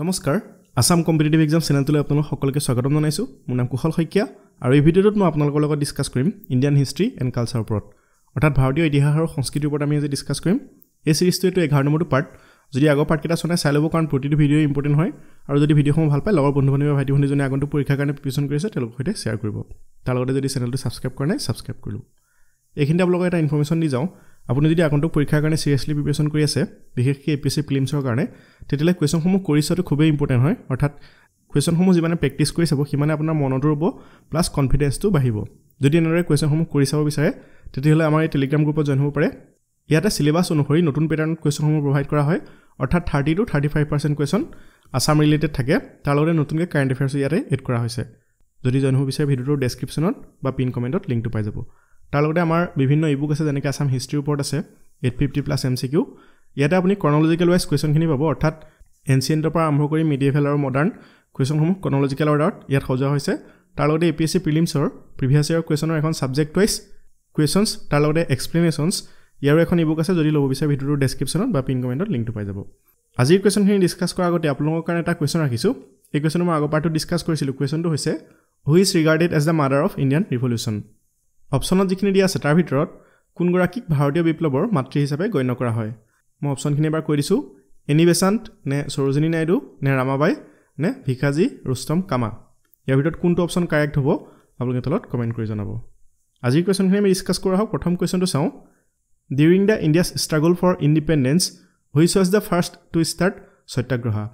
নমস্কাৰ Assam competitive exam চেনেলটোলৈ আপোনালোক সকলোকে স্বাগতম জনাইছোঁ। মোৰ নাম কুশল শইকীয়া আৰু এই ভিডিঅ'টোত মই আপোনালোকৰ লগত ডিছকাছ কৰিম ইণ্ডিয়ান হিষ্ট্ৰী এণ্ড কালচাৰৰ ওপৰত। অৰ্থাৎ ভাৰতীয় ইতিহাস আৰু সংস্কৃতিৰ ওপৰত আমি আজি ডিছকাছ কৰিম। এই চিৰিজটো এইটো এঘাৰ নম্বৰটো পাৰ্ট যদি আগৰ পাৰ্টকেইটা চলাই চাই ল'ব কাৰণ প্ৰতিটো ভিডিঅ' ইম্পৰ্টেণ্ট হয়। আৰু যদি ভিডিঅ'সমূহ ভাল পায় লগৰ বন্ধু বান্ধৱী ভাইটি ভণ্টিজনে আগন্তুক পৰীক্ষাৰ কাৰণে প্ৰিপেৰেশ্যন কৰিছে তেওঁলোকৰ সৈতে শ্বেয়াৰ কৰিব। তাৰ লগতে যদি চেনেলটো ছাবস্ক্ৰাইব কৰা নাই ছাবস্ক্ৰাইব কৰিলোঁ। এইখিনিতে আপোনালোকক এটা ইনফৰ্মেশ্যন দি যাওঁ। আপুনি যদি আগন্তুক পৰীক্ষাৰ কাৰণে চিৰিয়াছলি প্ৰিপেৰেশ্যন কৰি আছে বিশেষকৈ এ পি এছ চি ফিল্মছৰ কাৰণে তেতিয়াহ'লে কুৱেশ্যনসমূহ কৰি চোৱাটো খুবেই ইম্পৰ্টেণ্ট হয়। অৰ্থাৎ কুৱেশ্যনসমূহ যিমানে প্ৰেক্টিছ কৰি চাব সিমানে আপোনাৰ মনতো ৰ'ব প্লাছ কনফিডেঞ্চটো বাঢ়িব। যদি এনেদৰে কুৱেশ্যনসমূহ কৰি চাব বিচাৰে তেতিয়াহ'লে আমাৰ এই টেলিগ্ৰাম গ্ৰুপত জইন হ'ব পাৰে। ইয়াতে চিলেবাছ অনুসৰি নতুন পেটাৰ্ণত কুৱেশ্যনসমূহ প্ৰভাইড কৰা হয়। অৰ্থাৎ thirty two thirty five percent question Assam related থাকে। তাৰ লগতে নতুনকৈ কাৰেণ্ট এফেয়াৰ্ছো ইয়াতে এড কৰা হৈছে। যদি জইন হ'ব বিচাৰে ভিডিঅ'টোৰ ডেছক্ৰিপশ্যনত বা পিন কমেণ্টত লিংকটো পাই যাব। তাৰ লগতে আমাৰ বিভিন্ন ই বুক আছে যেনেকৈ আছাম হিষ্ট্ৰীৰ ওপৰত আছে eight fifty plus M C Q ইয়াতে আপুনি ক্ৰনলজিকেল ৱাইজ কুৱেশ্যনখিনি পাব অৰ্থাৎ এনচিয়েণ্টৰ পৰা আৰম্ভ কৰি মিডিয়েভেল আৰু মডাৰ্ণ কুৱেশ্যনসমূহ ক্ৰনলজিকেল অৰ্ডাৰত ইয়াত সজোৱা হৈছে। তাৰ লগতে এ পি এছ চি প্ৰিলিমছৰ প্ৰিভিয়াছ ইয়েৰ কুৱেশ্যনৰ এখন ছাবজেক্ট ৱাইজ কুৱেশ্যনছ তাৰ লগতে এক্সপ্লেনেশ্যনছ ইয়াৰো এখন ই বুক আছে যদি ল'ব বিচাৰে ভিডিঅ'টোৰ ডেছক্ৰিপশ্যনত বা পিন কমেণ্টত লিংকটো পাই যাব। আজিৰ কুৱেশ্যনখিনি ডিছকাছ কৰাৰ আগতে আপোনালোকৰ কাৰণে এটা কুৱেশ্যন ৰাখিছোঁ। এই কুৱেশ্যনটো মই আগৰ পাৰ্টটো ডিছকাছ কৰিছিলোঁ। কুৱেশ্যনটো হৈছে who is regarded as the mother of Indian revolution অপশ্যনত যিখিনি দিয়া আছে তাৰ ভিতৰত কোনগৰাকীক ভাৰতীয় বিপ্লৱৰ মাতৃ হিচাপে গণ্য কৰা হয়? মই অপশ্যনখিনি এবাৰ কৈ দিছোঁ। এনি বেচান্ত নে সৰোজিনী নাইডু নে ৰামাবাই নে ভিকাজী ৰুস্তম কামা? ইয়াৰ ভিতৰত কোনটো অপশ্যন কাৰেক্ট হ'ব আপোনালোকে তলত কমেণ্ট কৰি জনাব। আজিৰ কুৱেশ্যনখিনি আমি ডিছকাছ কৰা হওক। প্ৰথম কুৱেশ্যনটো চাওঁ। During the India's struggle for independence which was the first to start satyagraha?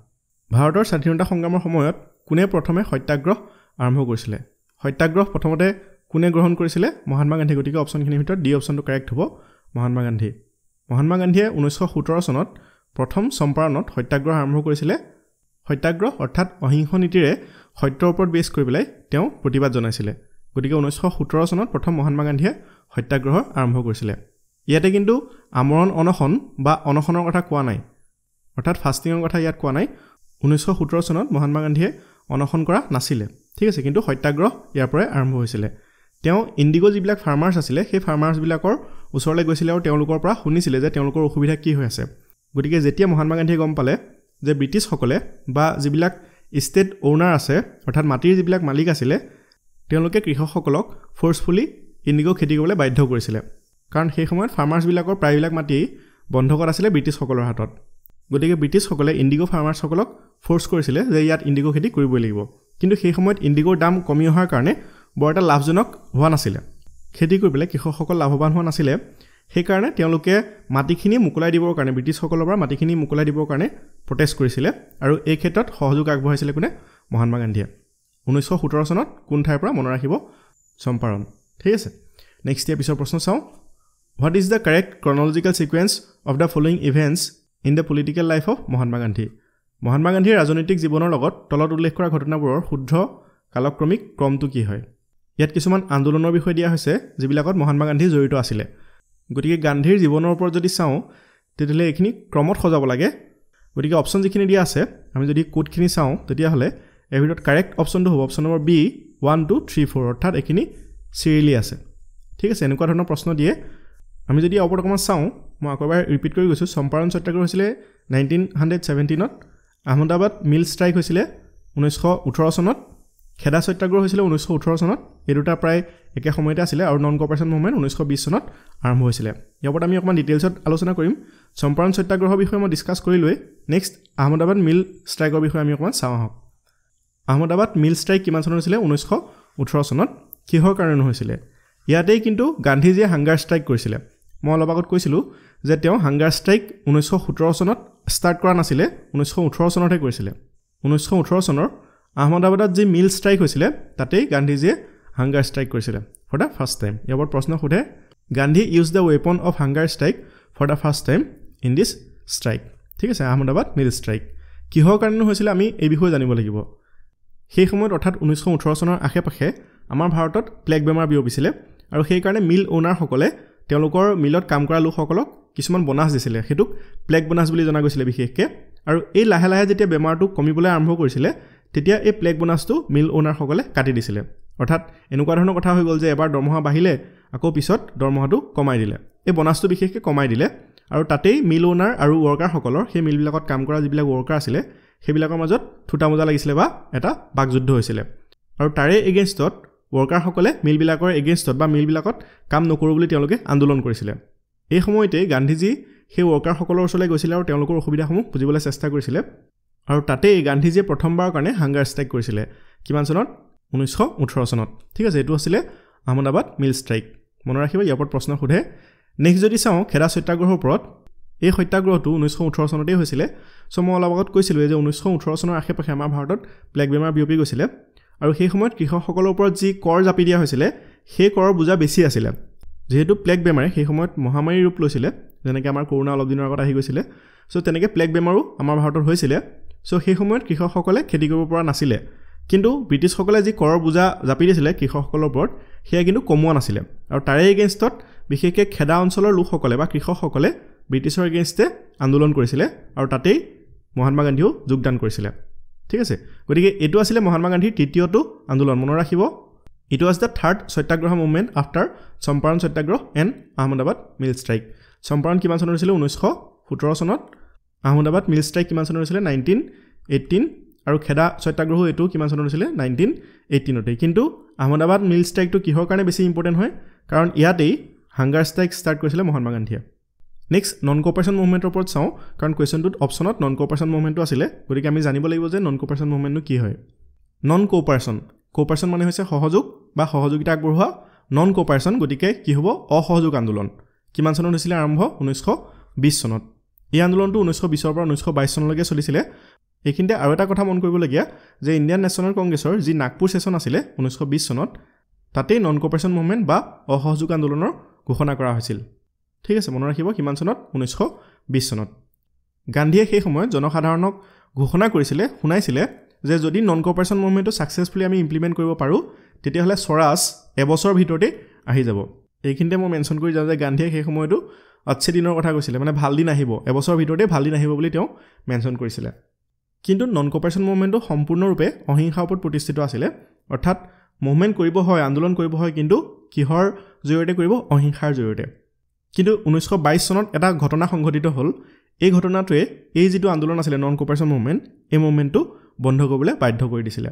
ভাৰতৰ স্বাধীনতা সংগ্ৰামৰ সময়ত কোনে প্ৰথমে সত্যাগ্ৰহ আৰম্ভ কৰিছিলে? সত্যাগ্ৰহ প্ৰথমতে কোনে গ্ৰহণ কৰিছিলে? মহাত্মা গান্ধী। গতিকে অপশ্যনখিনিৰ ভিতৰত ডি অপশ্যনটো কাৰেক্ট হ'ব। মহাত্মা গান্ধী। মহাত্মা গান্ধীয়ে ঊনৈছশ সোতৰ চনত প্ৰথম চম্পাৰণত সত্যাগ্ৰহ আৰম্ভ কৰিছিলে। সত্যাগ্ৰহ অৰ্থাৎ অহিংস নীতিৰে সত্যৰ ওপৰত বেছ কৰি পেলাই তেওঁ প্ৰতিবাদ জনাইছিলে। গতিকে ঊনৈছশ সোতৰ চনত প্ৰথম মহাত্মা গান্ধীয়ে সত্যাগ্ৰহ আৰম্ভ কৰিছিলে। ইয়াতে কিন্তু আমৰণ অনশন বা অনশনৰ কথা কোৱা নাই। অৰ্থাৎ ফাষ্টিঙৰ কথা ইয়াত কোৱা নাই। ঊনৈছশ সোতৰ চনত মহাত্মা গান্ধীয়ে অনশন কৰা নাছিলে। ঠিক আছে কিন্তু সত্যাগ্ৰহ ইয়াৰ পৰাই আৰম্ভ হৈছিলে। তেওঁ ইণ্ডিগ' যিবিলাক ফাৰ্মাৰ্ছ আছিলে সেই ফাৰ্মাৰ্ছবিলাকৰ ওচৰলৈ গৈছিলে আৰু তেওঁলোকৰ পৰা শুনিছিলে যে তেওঁলোকৰ অসুবিধা কি হৈ আছে। গতিকে যেতিয়া মহাত্মা গান্ধীয়ে গম পালে যে ব্ৰিটিছসকলে বা যিবিলাক ষ্টেট অ'নাৰ আছে অৰ্থাৎ মাটিৰ যিবিলাক মালিক আছিলে তেওঁলোকে কৃষকসকলক ফ'ৰ্চফুলি ইণ্ডিগ' খেতি কৰিবলৈ বাধ্য কৰিছিলে। কাৰণ সেই সময়ত ফাৰ্মাৰ্ছবিলাকৰ প্ৰায়বিলাক মাটি বন্ধকত আছিলে ব্ৰিটিছসকলৰ হাতত। গতিকে ব্ৰিটিছসকলে ইণ্ডিগ' ফাৰ্মাৰ্ছসকলক ফ'ৰ্চ কৰিছিলে যে ইয়াত ইণ্ডিগ' খেতি কৰিবই লাগিব। কিন্তু সেই সময়ত ইণ্ডিগ'ৰ দাম কমি অহাৰ কাৰণে বৰ এটা লাভজনক হোৱা নাছিলে। খেতি কৰি পেলাই কৃষকসকল লাভৱান হোৱা নাছিলে। সেইকাৰণে তেওঁলোকে মাটিখিনি মোকলাই দিবৰ কাৰণে ব্ৰিটিছসকলৰ পৰা মাটিখিনি মোকলাই দিবৰ কাৰণে প্ৰটেষ্ট কৰিছিলে আৰু এই ক্ষেত্ৰত সহযোগ আগবঢ়াইছিলে কোনে? মহাত্মা গান্ধীয়ে। ঊনৈছশ সোতৰ চনত কোন ঠাইৰ পৰা মনত ৰাখিব? চম্পাৰণ। ঠিক আছে নেক্সট ইয়াৰ পিছৰ প্ৰশ্ন চাওঁ। What is the correct chronological sequence of the following events in the political life of Mahatma Gandhi? Mahatma গান্ধীৰ ৰাজনৈতিক জীৱনৰ লগত তলত উল্লেখ কৰা ঘটনাবোৰৰ শুদ্ধ কালক্ৰমিক ক্ৰমটো কি হয়? ইয়াত কিছুমান আন্দোলনৰ বিষয়ে দিয়া হৈছে যিবিলাকত মহাত্মা গান্ধী জড়িত আছিলে। গতিকে গান্ধীৰ জীৱনৰ ওপৰত যদি চাওঁ তেতিয়াহ'লে এইখিনি ক্ৰমত সজাব লাগে। গতিকে অপশ্যন যিখিনি দিয়া আছে আমি যদি কোডখিনি চাওঁ তেতিয়াহ'লে ইয়াৰ ভিতৰত কাৰেক্ট অপশ্যনটো হ'ব। Option number B one two three four অৰ্থাৎ এইখিনি চিৰিয়েলি আছে। ঠিক আছে এনেকুৱা ধৰণৰ প্ৰশ্ন দিয়ে। আমি যদি ওপৰত অকণমান চাওঁ মই আকৌ এবাৰ ৰিপিট কৰি গৈছোঁ। চম্পাৰণ সত্যাগ্ৰহ হৈছিলে নাইনটিন হাণ্ড্ৰেড ছেভেণ্টিনত আহমেদাবাদ মিল ষ্ট্ৰাইক হৈছিলে ঊনৈছশ ওঠৰ চনত। খেদা সত্যাগ্ৰহ হৈছিলে ঊনৈছশ ওঠৰ চনত। এই দুটা প্ৰায় একে সময়তে আছিলে আৰু নন কপাৰেশ্যন মুভমেণ্ট ঊনৈছশ বিছ চনত আৰম্ভ হৈছিলে। ইয়াৰ ওপৰত আমি অকণমান ডিটেইলছত আলোচনা কৰিম। চম্পাৰণ সত্যাগ্ৰহৰ বিষয়ে মই ডিছকাছ কৰিলোৱেই। নেক্সট আহমেদাবাদ মিল ষ্ট্ৰাইকৰ বিষয়ে আমি অকণমান চাওঁ আহক। আহমেদাবাদ মিল ষ্ট্ৰাইক কিমান চনত হৈছিলে? ঊনৈছশ ওঠৰ চনত। কিহৰ কাৰণে হৈছিলে ইয়াতেই কিন্তু গান্ধীজীয়ে হাংগাৰ ষ্ট্ৰাইক কৰিছিলে। মই অলপ আগত কৈছিলোঁ যে তেওঁ হাংগাৰ ষ্ট্ৰাইক ঊনৈছশ সোতৰ চনত ষ্টাৰ্ট কৰা নাছিলে ঊনৈছশ ওঠৰ চনতহে কৰিছিলে। ঊনৈছশ ওঠৰ চনৰ আহমেদাবাদত যি মিল ষ্ট্ৰাইক হৈছিলে তাতেই গান্ধীজীয়ে হাংগাৰ ষ্ট্ৰাইক কৰিছিলে ফৰ দ্য ফাৰ্ষ্ট টাইম ইয়াৰ ওপৰত প্ৰশ্ন সোধে Gandhi use the weapon of hunger strike for the first time in this strike ঠিক আছে আহমেদাবাদ মিল ষ্ট্ৰাইক। কিহৰ কাৰণে হৈছিলে আমি এই বিষয়ে জানিব লাগিব। সেই সময়ত অৰ্থাৎ ঊনৈছশ ওঠৰ চনৰ আশে পাশে আমাৰ ভাৰতত প্লেগ বেমাৰ বিয়পিছিলে আৰু সেইকাৰণে মিল অ'নাৰসকলে তেওঁলোকৰ মিলত কাম কৰা লোকসকলক কিছুমান বনাছ দিছিলে। সেইটোক প্লেগ বনাছ বুলি জনা গৈছিলে বিশেষকৈ। আৰু এই লাহে লাহে যেতিয়া বেমাৰটো কমিবলৈ আৰম্ভ কৰিছিলে তেতিয়া এই প্লেগ বনাছটো মিল অ'নাৰসকলে কাটি দিছিলে। অৰ্থাৎ এনেকুৱা ধৰণৰ কথা হৈ গ'ল যে এবাৰ দৰমহা বাঢ়িলে আকৌ পিছত দৰমহাটো কমাই দিলে। এই বনাছটো বিশেষকৈ কমাই দিলে আৰু তাতেই মিল অ'নাৰ আৰু ৱৰ্কাৰসকলৰ সেই মিলবিলাকত কাম কৰা যিবিলাক ৱৰ্কাৰ আছিলে সেইবিলাকৰ মাজত থোটা মোজা লাগিছিলে বা এটা বাকযুদ্ধ হৈছিলে। আৰু তাৰে এগেইনষ্টত ৱৰ্কাৰসকলে মিলবিলাকৰ এগেইনষ্টত বা মিলবিলাকত কাম নকৰোঁ বুলি তেওঁলোকে আন্দোলন কৰিছিলে। এই সময়তে গান্ধীজী সেই ৱৰ্কাৰসকলৰ ওচৰলৈ গৈছিলে আৰু তেওঁলোকৰ অসুবিধাসমূহ বুজিবলৈ চেষ্টা কৰিছিলে। আৰু তাতেই গান্ধীজীয়ে প্ৰথমবাৰৰ কাৰণে হাংগাৰ ষ্ট্ৰাইক কৰিছিলে। কিমান চনত? ঊনৈছশ ওঠৰ চনত। ঠিক আছে এইটো আছিলে আহমদাবাদ মিল ষ্ট্ৰাইক মনত ৰাখিব ইয়াৰ ওপৰত প্ৰশ্ন সোধে। নেক্সট যদি চাওঁ খেদা সত্যাগ্ৰহৰ ওপৰত এই সত্যাগ্ৰহটো ঊনৈছশ ওঠৰ চনতেই হৈছিলে। চ' মই অলপ আগত কৈছিলোঁ যে ঊনৈছশ ওঠৰ চনৰ আশে পাশে আমাৰ ভাৰতত প্লেগ বেমাৰ বিয়পি গৈছিলে। আৰু সেই সময়ত কৃষকসকলৰ ওপৰত যি কৰ জাপি দিয়া হৈছিলে সেই কৰৰ বোজা বেছি আছিলে। যিহেতু প্লেগ বেমাৰে সেই সময়ত মহামাৰীৰ ৰূপ লৈছিলে যেনেকৈ আমাৰ কৰোণা অলপ দিনৰ আগত আহি গৈছিলে। চ' তেনেকৈ প্লেগ বেমাৰো আমাৰ ভাৰতত হৈছিলে। চ' সেই সময়ত কৃষকসকলে খেতি কৰিব পৰা নাছিলে। কিন্তু ব্ৰিটিছসকলে যি কৰৰ বোজা জাপি দিছিলে কৃষকসকলৰ ওপৰত সেয়া কিন্তু কমোৱা নাছিলে। আৰু তাৰে এগেইনষ্টত বিশেষকৈ খেদা অঞ্চলৰ লোকসকলে বা কৃষকসকলে ব্ৰিটিছৰ এগেইনষ্টে আন্দোলন কৰিছিলে আৰু তাতেই মহাত্মা গান্ধীয়েও যোগদান কৰিছিলে। ঠিক আছে? গতিকে এইটো আছিলে মহাত্মা গান্ধীৰ তৃতীয়টো আন্দোলন। মনত ৰাখিব it was the third satyagraha movement after Champaran satyagraha and Ahmedabad mill strike Champaran কিমান চনত হৈছিলে? ঊনৈছশ সোতৰ চনত। আহমদাবাদ মিল ষ্ট্ৰাইক কিমান চনত হৈছিলে? নাইনটিন এইটিন আৰু খেদা সত্যাগ্ৰহো এইটো কিমান চনত হৈছিলে? নাইনটিন এইটিনতেই কিন্তু আহমদাবাদ মিল ষ্ট্ৰাইকটো কিহৰ কাৰণে বেছি ইম্পৰ্টেণ্ট হয়? কাৰণ ইয়াতেই হাংগাৰ ষ্ট্ৰাইক ষ্টাৰ্ট কৰিছিলে মহাত্মা গান্ধীয়ে। নেক্সট নন কপাৰেশ্যন মুভমেণ্টৰ ওপৰত চাওঁ কাৰণ কুৱেশ্যনটোত অপশ্যনত নন কপাৰেশ্যন মুভমেণ্টটো আছিলে। গতিকে আমি জানিব লাগিব যে নন কপাৰেশ্যন মুভমেণ্টটো কি হয়। নন কপাৰেশ্যন কপাৰেশ্যন মানে হৈছে সহযোগ বা সহযোগিতা আগবঢ়োৱা। নন কপাৰেশ্যন গতিকে কি হ'ব? অসহযোগ আন্দোলন। কিমান চনত হৈছিলে আৰম্ভ? ঊনৈছশ বিছ চনত। এই আন্দোলনটো ঊনৈছশ বিছৰ পৰা ঊনৈছশ বাইছ চনলৈকে চলিছিলে। এইখিনিতে আৰু এটা কথা মন কৰিবলগীয়া যে ইণ্ডিয়ান নেশ্যনেল কংগ্ৰেছৰ যি নাগপুৰ ছেশ্যন আছিলে ঊনৈছশ বিছ চনত তাতেই নন কপাৰেশ্যন মুভমেণ্ট বা অসহযোগ আন্দোলনৰ ঘোষণা কৰা হৈছিল। ঠিক আছে মনত ৰাখিব কিমান চনত? ঊনৈছশ বিছ চনত। গান্ধীয়ে সেই সময়ত জনসাধাৰণক ঘোষণা কৰিছিলে শুনাইছিলে যে যদি নন কপাৰেশ্যন মুভমেণ্টটো ছাকচেছফুলি আমি ইমপ্লিমেণ্ট কৰিব পাৰোঁ তেতিয়াহ'লে স্বৰাজ এবছৰৰ ভিতৰতেই আহি যাব। এইখিনিতে মই মেনশ্যন কৰি যাওঁ যে গান্ধীয়ে সেই সময়তো আচ্ছে দিনৰ কথা কৈছিলে মানে ভাল দিন আহিব এবছৰৰ ভিতৰতে ভাল দিন আহিব বুলি তেওঁ মেনশ্যন কৰিছিলে। কিন্তু নন কপাৰেশ্যন মুভমেণ্টটো সম্পূৰ্ণৰূপে অহিংসাৰ ওপৰত প্ৰতিষ্ঠিত আছিলে। অৰ্থাৎ মুভমেণ্ট কৰিব হয় আন্দোলন কৰিব হয় কিন্তু কিহৰ জৰিয়তে কৰিব? অহিংসাৰ জৰিয়তে। কিন্তু ঊনৈছশ বাইছ চনত এটা ঘটনা সংঘটিত হ'ল। এই ঘটনাটোৱে এই যিটো আন্দোলন আছিলে নন কপাৰেশ্যন মুভমেণ্ট এই মুভমেণ্টটো বন্ধ কৰিবলৈ বাধ্য কৰি দিছিলে।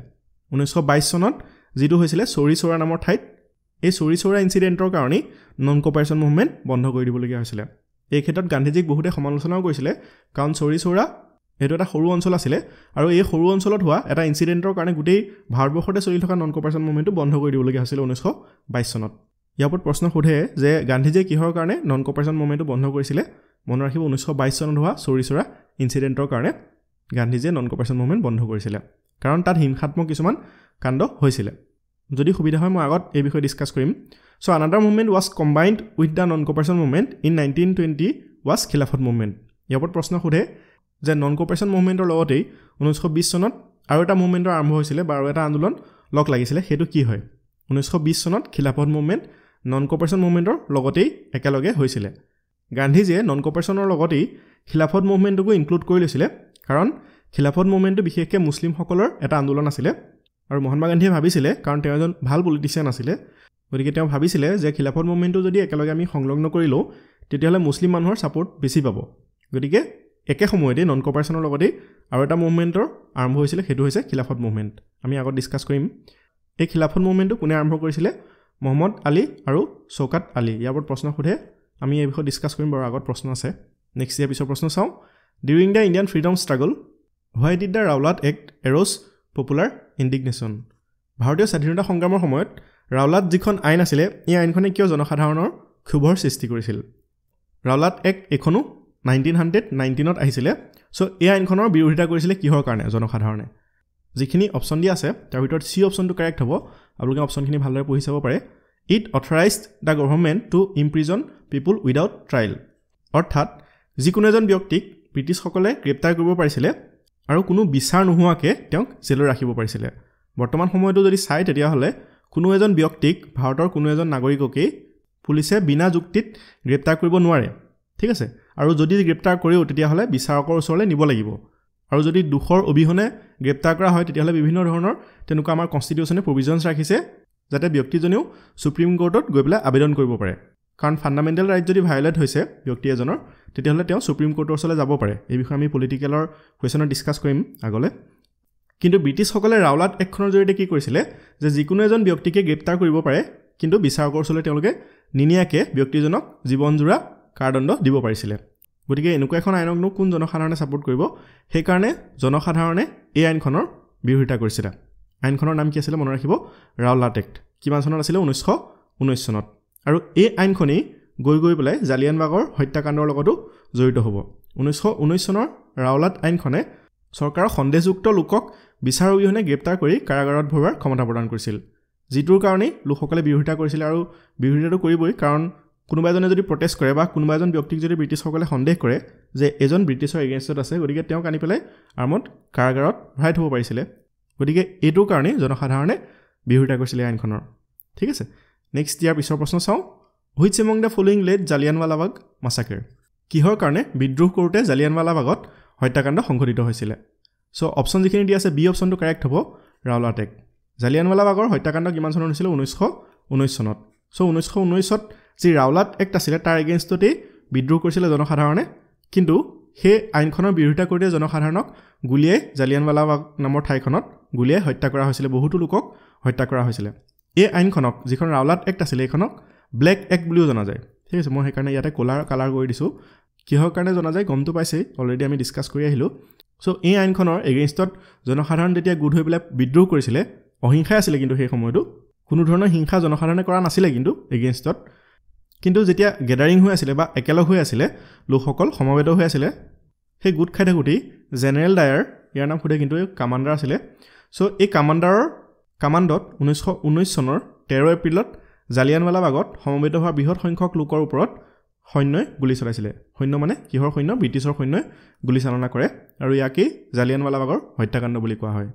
ঊনৈছশ বাইছ চনত যিটো হৈছিলে চৌৰি চৌৰা নামৰ ঠাইত এই চৌৰি চৌৰা ইঞ্চিডেণ্টৰ কাৰণেই নন কপাৰেশ্যন মুভমেণ্ট বন্ধ কৰি দিবলগীয়া হৈছিলে। এই ক্ষেত্ৰত গান্ধীজীক বহুতে সমালোচনাও কৰিছিলে কাৰণ চৌৰি চৌৰা এইটো এটা সৰু অঞ্চল আছিলে আৰু এই সৰু অঞ্চলত হোৱা এটা ইঞ্চিডেণ্টৰ কাৰণে গোটেই ভাৰতবৰ্ষতে চলি থকা নন কপাৰেশ্যন মুভমেণ্টটো বন্ধ কৰি দিবলগীয়া হৈছিলে ঊনৈছশ বাইছ চনত। ইয়াৰ ওপৰত প্ৰশ্ন সোধে যে গান্ধীজীয়ে কিহৰ কাৰণে নন কপাৰেশ্যন মুভমেণ্টটো বন্ধ কৰিছিলে? মনত ৰাখিব ঊনৈছশ বাইছ চনত হোৱা চৌৰি চৌৰা ইঞ্চিডেণ্টৰ কাৰণে গান্ধীজীয়ে নন কপাৰেশ্যন মুভমেণ্ট বন্ধ কৰিছিলে কাৰণ তাত হিংসাত্মক কিছুমান কাণ্ড হৈছিলে। যদি সুবিধা হয় মই আগত এই বিষয়ে ডিছকাছ কৰিম। So' another movement was combined with the non cooperation movement in nineteen twenty was Khilafat movement ইয়াৰ ওপৰত প্ৰশ্ন সোধে যে নন কপাৰেশ্যন মুভমেণ্টৰ লগতেই ঊনৈছশ বিছ চনত আৰু এটা মুভমেণ্টৰ আৰম্ভ হৈছিলে বা আৰু এটা আন্দোলন লগ লাগিছিলে সেইটো কি হয়? ঊনৈছশ বিছ চনত খিলাফত মুভমেণ্ট নন কপাৰেশ্যন মুভমেণ্টৰ লগতেই একেলগে হৈছিলে। গান্ধীজীয়ে নন কপাৰেশ্যনৰ লগতেই খিলাফত মুভমেণ্টটোকো ইনক্লুড কৰি লৈছিলে কাৰণ খিলাফত মুভমেণ্টটো বিশেষকৈ মুছলিমসকলৰ এটা আন্দোলন আছিলে। আৰু মহাত্মা গান্ধীয়ে ভাবিছিলে কাৰণ তেওঁ এজন ভাল পলিটিচিয়ান আছিলে গতিকে তেওঁ ভাবিছিলে যে খিলাফত মুভমেণ্টটো যদি একেলগে আমি সংলগ্ন কৰি লওঁ তেতিয়াহ'লে মুছলিম মানুহৰ ছাপৰ্ট বেছি পাব। গতিকে একে সময়তে নন কপাৰেশ্যনৰ লগতেই আৰু এটা মুভমেণ্টৰ আৰম্ভ হৈছিলে সেইটো হৈছে খিলাফত মুভমেণ্ট আমি আগত ডিছকাছ কৰিম। এই খিলাফত মুভমেণ্টটো কোনে আৰম্ভ কৰিছিলে? মহম্মদ আলী আৰু চৌকাত আলী। ইয়াৰ ওপৰত প্ৰশ্ন সোধে। আমি এই বিষয়ে ডিছকাছ কৰিম বাৰু আগত প্ৰশ্ন আছে। নেক্সট ইয়াৰ পিছৰ প্ৰশ্ন চাওঁ। During the Indian freedom struggle why did the Rowlatt Act arouse popular indignation ভাৰতীয় স্বাধীনতা সংগ্ৰামৰ সময়ত ৰাওলাট যিখন আইন আছিলে এই আইনখনে কিয় জনসাধাৰণৰ ক্ষোভৰ সৃষ্টি কৰিছিল? ৰাওলাট এক্ট এইখনো নাইনটিন হাণ্ড্ৰেড নাইনটিনত আহিছিলে চ' এই আইনখনৰ বিৰোধিতা কৰিছিলে কিহৰ কাৰণে? জনসাধাৰণে। যিখিনি অপশ্যন দিয়া আছে তাৰ ভিতৰত চি অপশ্যনটো কাৰেক্ট হ'ব। আপোনালোকে অপশ্যনখিনি ভালদৰে পঢ়ি চাব পাৰে। It authorized the government to imprison people without trial অৰ্থাৎ যিকোনো এজন ব্যক্তিক ব্ৰিটিছসকলে গ্ৰেপ্তাৰ কৰিব পাৰিছিলে আৰু কোনো বিচাৰ নোহোৱাকৈ তেওঁক জেলত ৰাখিব পাৰিছিলে। বৰ্তমান সময়তো যদি চায় তেতিয়াহ'লে কোনো এজন ব্যক্তিক ভাৰতৰ কোনো এজন নাগৰিককেই পুলিচে বিনা যুক্তিত গ্ৰেপ্তাৰ কৰিব নোৱাৰে। ঠিক আছে? আৰু যদি গ্ৰেপ্তাৰ কৰেও তেতিয়াহ'লে বিচাৰকৰ ওচৰলৈ নিব লাগিব। আৰু যদি দোষৰ অবিহনে গ্ৰেপ্তাৰ কৰা হয় তেতিয়াহ'লে বিভিন্ন ধৰণৰ তেনেকুৱা আমাৰ কনষ্টিটিউশ্যনে প্ৰভিজনছ ৰাখিছে যাতে ব্যক্তিজনেও ছুপ্ৰিম কোৰ্টত গৈ পেলাই আবেদন কৰিব পাৰে। কাৰণ ফাণ্ডামেণ্টেল ৰাইট যদি ভায়লেট হৈছে ব্যক্তি এজনৰ তেতিয়াহ'লে তেওঁ ছুপ্ৰিম কোৰ্টৰ ওচৰলৈ যাব পাৰে। এই বিষয়ে আমি পলিটিকেলৰ কুৱেশ্যনত ডিছকাছ কৰিম আগলৈ। কিন্তু ব্ৰিটিছসকলে ৰাওলাট এক্টখনৰ জৰিয়তে কি কৰিছিলে যে যিকোনো এজন ব্যক্তিকে গ্ৰেপ্তাৰ কৰিব পাৰে কিন্তু বিচাৰকৰ ওচৰলৈ তেওঁলোকে নিনিয়াকৈ ব্যক্তিজনক জীৱনজোৰা কাৰদণ্ড দিব পাৰিছিলে। গতিকে এনেকুৱা এখন আইনকনো কোন জনসাধাৰণে ছাপোৰ্ট কৰিব সেইকাৰণে জনসাধাৰণে এই আইনখনৰ বিৰোধিতা কৰিছিলে। আইনখনৰ নাম কি আছিলে মনত ৰাখিব? ৰাওলাট এক্ট কিমান চনত আছিলে? ঊনৈছশ ঊনৈছ চনত। আৰু এই আইনখনেই গৈ গৈ পেলাই জালিয়ানবাগৰ হত্যাকাণ্ডৰ লগতো জড়িত হ'ব। ঊনৈছশ ঊনৈছ চনৰ ৰাওলাট আইনখনে চৰকাৰৰ সন্দেহযুক্ত লোকক বিচাৰ অবিহনে গ্ৰেপ্তাৰ কৰি কাৰাগাৰত ভৰোৱাৰ ক্ষমতা প্ৰদান কৰিছিল। যিটোৰ কাৰণেই লোকসকলে বিৰোধিতা কৰিছিলে আৰু বিৰোধিতাটো কৰিবই কাৰণ কোনোবা এজনে যদি প্ৰটেষ্ট কৰে বা কোনোবা এজন ব্যক্তিক যদি ব্ৰিটিছসকলে সন্দেহ কৰে যে এজন ব্ৰিটিছৰ এগেইনষ্টত আছে গতিকে তেওঁক আনি পেলাই আৰ্মত কাৰাগাৰত ভৰাই থ'ব পাৰিছিলে। গতিকে এইটোৰ কাৰণেই জনসাধাৰণে বিৰোধিতা কৰিছিলে আইনখনৰ। ঠিক আছে? নেক্সট ইয়াৰ পিছৰ প্ৰশ্ন চাওঁ। Which among the following led Jallianwala Bagh massacre কিহৰ কাৰণে বিদ্ৰোহ কৰোঁতে জালিয়ানৱালাবাগত হত্যাকাণ্ড সংঘটিত হৈছিলে? চ' অপশ্যন যিখিনি দি আছে বি অপশ্যনটো কাৰেক্ট হ'ব ৰাওলা টেক জালিয়ানৱালাবাগৰ হত্যাকাণ্ড কিমান চনত হৈছিলে? ঊনৈছশ ঊনৈছ চনত। চ' ঊনৈছশ ঊনৈছত যি ৰাওলাট এক্ট আছিলে তাৰ এগেইনষ্টতেই বিদ্ৰোহ কৰিছিলে জনসাধাৰণে। কিন্তু সেই আইনখনৰ বিৰোধিতা কৰোঁতে জনসাধাৰণক গুলীয়াই জালিয়ানৱালাবাগ নামৰ ঠাইখনত গুলীয়াই হত্যা কৰা হৈছিলে। বহুতো লোকক হত্যা কৰা হৈছিলে। এই আইনখনক যিখন ৰাওলাট এক্ট আছিলে এইখনক ব্লেক এক্ট বুলিও জনা যায়। ঠিক আছে মই সেইকাৰণে ইয়াতে ক'লাৰ কালাৰ কৰি দিছোঁ। কিহৰ কাৰণে জনা যায় গমটো পাইছেই। অলৰেডি আমি ডিছকাছ কৰি আহিলোঁ। চ' এই আইনখনৰ এগেইনষ্টত জনসাধাৰণ যেতিয়া গোট হৈ পেলাই বিদ্ৰোহ কৰিছিলে অহিংসাই আছিলে কিন্তু সেই সময়তো কোনো ধৰণৰ হিংসা জনসাধাৰণে কৰা নাছিলে কিন্তু এগেইনষ্টত কিন্তু যেতিয়া গেডাৰিং হৈ আছিলে বা একেলগ হৈ আছিলে লোকসকল সমবেত হৈ আছিলে সেই গোট খাই থাকোঁতেই জেনেৰেল ডায়াৰ ইয়াৰ নাম সোধে কিন্তু কামাণ্ডাৰ আছিলে। চ' এই কামাণ্ডাৰৰ কামাণ্ডত ঊনৈছশ ঊনৈছ চনৰ তেৰ এপ্ৰিলত জালিয়ানৱালাবাগত সমবেত হোৱা বৃহৎ সংখ্যক লোকৰ ওপৰত সৈন্যই গুলী চলাইছিলে। সৈন্য মানে কিহৰ সৈন্য? ব্ৰিটিছৰ সৈন্যই গুলীচালনা কৰে আৰু ইয়াকেই জালিয়ানৱালাবাগৰ হত্যাকাণ্ড বুলি কোৱা হয়।